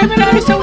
Shut it up, so